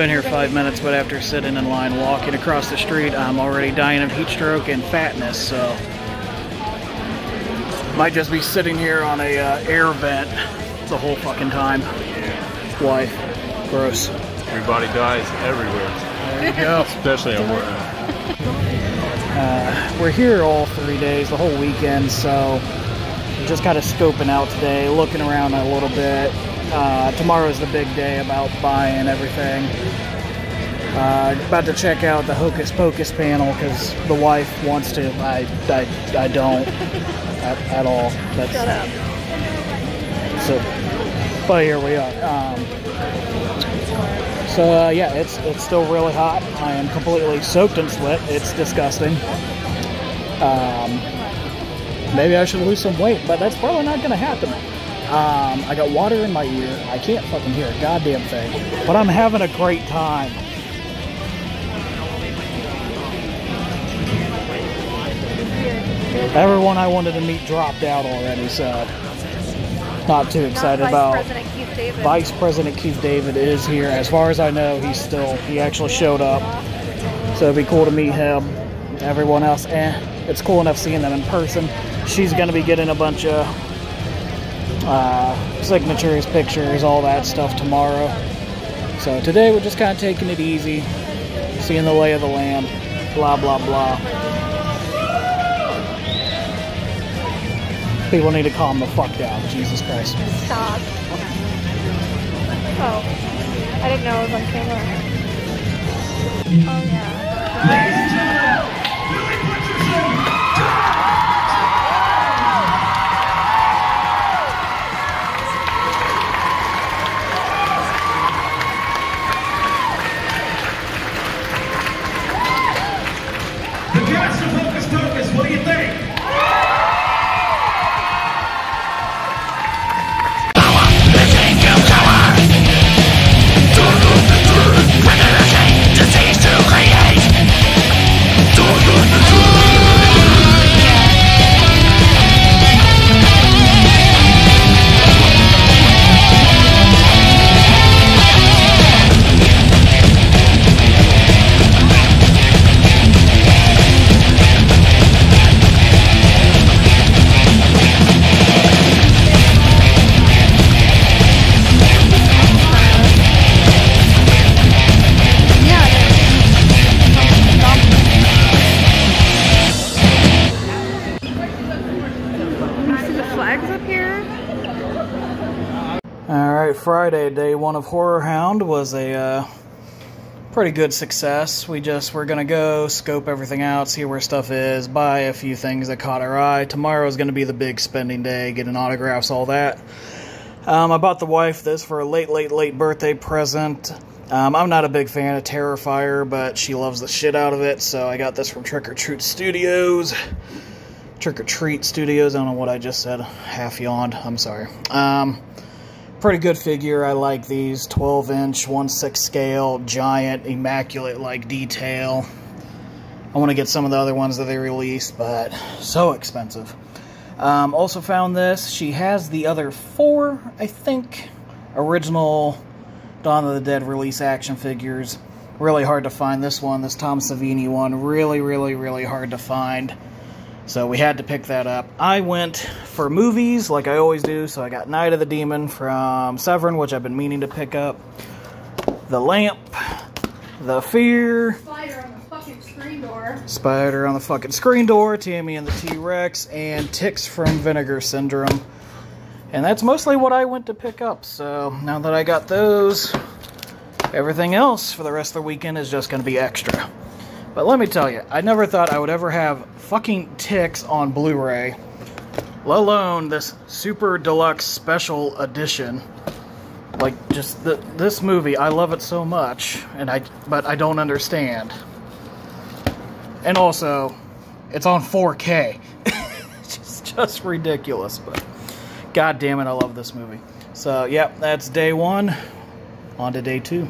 been here five minutes, but after sitting in line walking across the street, I'm already dying of heat stroke and fatness, so. Might just be sitting here on a uh, air vent the whole fucking time. Why? Gross. Everybody dies everywhere, There you go. especially at work. Uh, we're here all three days, the whole weekend, so just kind of scoping out today, looking around a little bit. Uh, tomorrow's the big day about buying everything. Uh, about to check out the Hocus Pocus panel because the wife wants to. I, I, I don't at, at all. That's, Shut up. So, but here we are. Um, so uh, yeah, it's it's still really hot. I am completely soaked in sweat. It's disgusting. Um, maybe I should lose some weight, but that's probably not going to happen. Um, I got water in my ear. I can't fucking hear a goddamn thing, but I'm having a great time. Everyone I wanted to meet dropped out already, so not too excited Not about. Vice President Keith David. Vice President Keith David is here. As far as I know, he's still, he actually showed up. So it'd be cool to meet him. Everyone else, eh, it's cool enough seeing them in person. She's going to be getting a bunch of uh, signatures, pictures, all that stuff tomorrow. So today we're just kind of taking it easy, seeing the lay of the land, blah, blah, blah. People need to calm the fuck down, Jesus Christ. Stop. Oh. I didn't know it was on camera. Oh, yeah. All right, Friday, day one of Horror Hound was a uh, pretty good success. We just we're gonna go scope everything out, see where stuff is, buy a few things that caught our eye. Tomorrow is gonna be the big spending day, getting autographs, all that. Um, I bought the wife this for a late, late, late birthday present. Um, I'm not a big fan of Terrifier, but she loves the shit out of it, so I got this from Trick or Treat Studios. Trick or Treat Studios. I don't know what I just said. Half yawned. I'm sorry. Um, pretty good figure. I like these 12 inch, 1 6 scale, giant, immaculate like detail. I want to get some of the other ones that they released, but so expensive. Um, also found this. She has the other four, I think, original Dawn of the Dead release action figures. Really hard to find this one, this Tom Savini one. Really, really, really hard to find. So we had to pick that up. I went for movies like I always do, so I got Night of the Demon from Severin, which I've been meaning to pick up. The Lamp, The Fear, Spider on the fucking screen door. Spider on the fucking screen door, Tammy and the T Rex, and Ticks from Vinegar Syndrome. And that's mostly what I went to pick up. So now that I got those, everything else for the rest of the weekend is just going to be extra. But let me tell you, I never thought I would ever have fucking Ticks on Blu ray, let alone this super deluxe special edition. Like just the, this movie, I love it so much, and I but I don't understand. And also, it's on 4K. it's just, ridiculous, but god damn it, I love this movie. So, yep, that's day one. On to day two.